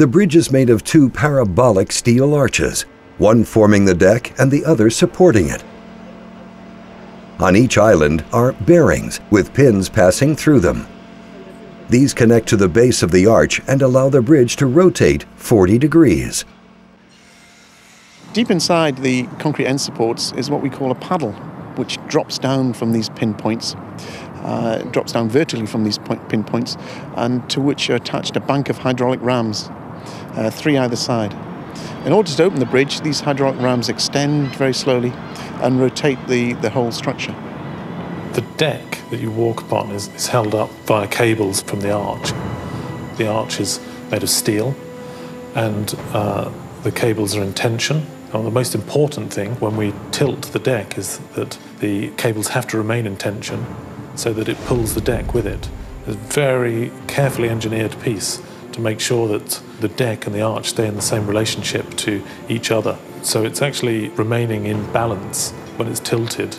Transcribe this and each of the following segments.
The bridge is made of two parabolic steel arches, one forming the deck and the other supporting it. On each island are bearings with pins passing through them. These connect to the base of the arch and allow the bridge to rotate 40 degrees. Deep inside the concrete end supports is what we call a paddle, which drops down from these pinpoints, uh, drops down vertically from these pinpoints, and to which are attached a bank of hydraulic rams, uh, three either side. In order to open the bridge, these hydraulic rams extend very slowly and rotate the, the whole structure. The deck that you walk upon is, is held up via cables from the arch. The arch is made of steel, and uh, the cables are in tension. The most important thing when we tilt the deck is that the cables have to remain in tension so that it pulls the deck with it. It's a very carefully engineered piece to make sure that the deck and the arch stay in the same relationship to each other. So it's actually remaining in balance when it's tilted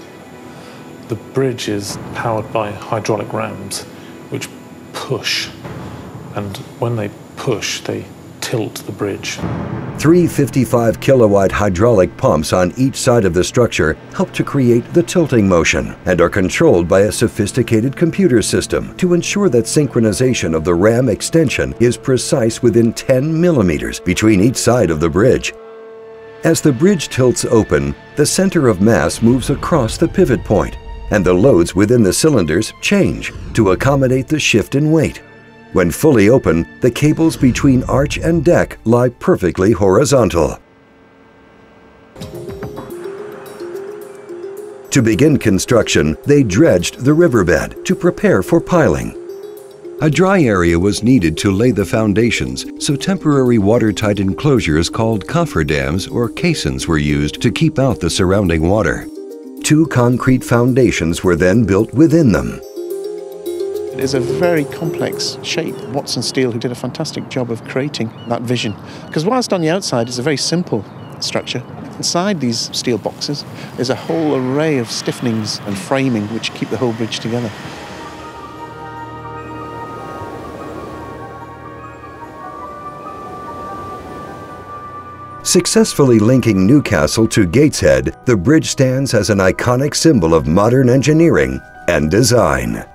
the bridge is powered by hydraulic rams, which push, and when they push, they tilt the bridge. Three 55 kilowatt hydraulic pumps on each side of the structure help to create the tilting motion and are controlled by a sophisticated computer system to ensure that synchronization of the ram extension is precise within 10 millimeters between each side of the bridge. As the bridge tilts open, the center of mass moves across the pivot point, and the loads within the cylinders change to accommodate the shift in weight. When fully open, the cables between arch and deck lie perfectly horizontal. To begin construction, they dredged the riverbed to prepare for piling. A dry area was needed to lay the foundations, so temporary watertight enclosures called cofferdams or caissons were used to keep out the surrounding water. Two concrete foundations were then built within them. It is a very complex shape. Watson Steel, who did a fantastic job of creating that vision. Because whilst on the outside it's a very simple structure, inside these steel boxes is a whole array of stiffenings and framing which keep the whole bridge together. Successfully linking Newcastle to Gateshead, the bridge stands as an iconic symbol of modern engineering and design.